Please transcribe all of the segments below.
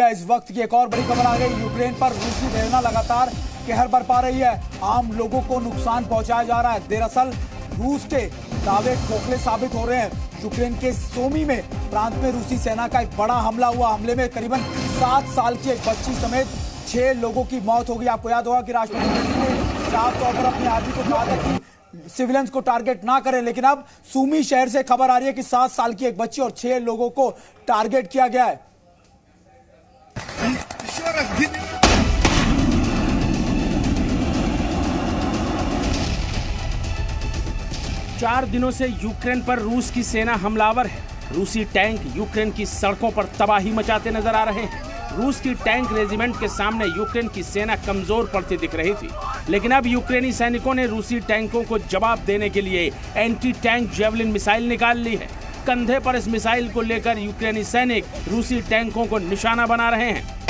इस वक्त की एक और बड़ी खबर आ गई? यूक्रेन पर रूसी प्रेरणा लगातार कहर बरपा रही है। आम लोगों को नुकसान पहुँचाया जा रहा है। दरअसल, रूस के दावे खोखले साबित हो रहे हैं। यूक्रेन के सोमी में प्रांत में रूसी सेना का एक बड़ा हमला हुआ। हमले में करीबन सात साल की एक बच्ची समेत छह लोगों की मौत हो गई। आपको याद होगा कि राष्ट्रपति ने साफ़ तौर पर अपनी आदमी को कहा था कि सिविलियंस को टारगेट ना करें। लेकिन अब सूमी शहर से खबर आ रही है कि सात साल की एक बच्ची और छह लोगों को टारगेट किया गया है। चार दिनों से यूक्रेन पर रूस की सेना हमलावर है। रूसी टैंक यूक्रेन की सड़कों पर तबाही मचाते नज़र आ रहे हैं। रूस की टैंक रेजिमेंट के सामने यूक्रेन की सेना कमज़ोर पड़ती दिख रही थी। लेकिन अब यूक्रेनी सैनिकों ने रूसी टैंकों को जवाब देने के लिए एंटी टैंक जेवलिन मिसाइल निकाल ली है। कंधे पर इस मिसाइल को लेकर यूक्रेनी सैनिक रूसी टैंकों को निशाना बना रहे हैं।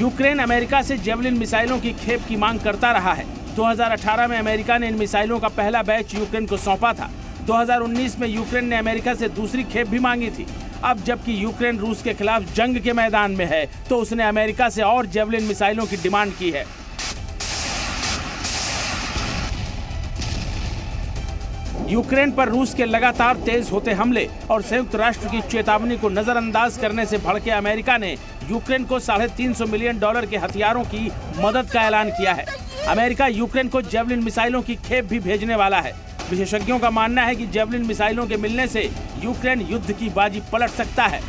यूक्रेन अमेरिका से जेवलिन मिसाइलों की खेप की मांग करता रहा है। 2018 में अमेरिका ने इन मिसाइलों का पहला बैच यूक्रेन को सौंपा था। 2019 में यूक्रेन ने अमेरिका से दूसरी खेप भी मांगी थी। अब जबकि यूक्रेन रूस के खिलाफ जंग के मैदान में है तो उसने अमेरिका से और जेवलिन मिसाइलों की डिमांड की है। यूक्रेन पर रूस के लगातार तेज होते हमले और संयुक्त राष्ट्र की चेतावनी को नजरअंदाज करने से भड़के अमेरिका ने यूक्रेन को साढ़े तीन सौ मिलियन डॉलर के हथियारों की मदद का ऐलान किया है। अमेरिका यूक्रेन को जेवलिन मिसाइलों की खेप भी भेजने वाला है। विशेषज्ञों का मानना है कि जेवलिन मिसाइलों के मिलने से यूक्रेन युद्ध की बाजी पलट सकता है।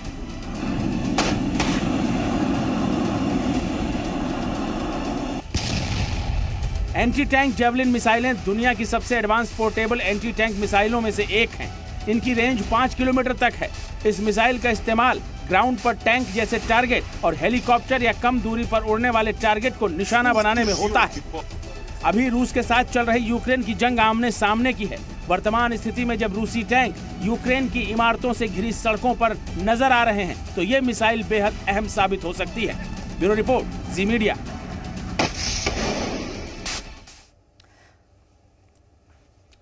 एंटी टैंक जेवलिन मिसाइलें दुनिया की सबसे एडवांस पोर्टेबल एंटी टैंक मिसाइलों में से एक हैं। इनकी रेंज पाँच किलोमीटर तक है। इस मिसाइल का इस्तेमाल ग्राउंड पर टैंक जैसे टारगेट और हेलीकॉप्टर या कम दूरी पर उड़ने वाले टारगेट को निशाना बनाने में होता है। अभी रूस के साथ चल रही यूक्रेन की जंग आमने सामने की है। वर्तमान स्थिति में जब रूसी टैंक यूक्रेन की इमारतों से घिरी सड़कों पर नज़र आ रहे हैं तो ये मिसाइल बेहद अहम साबित हो सकती है। Bureau report, Zee media.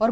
और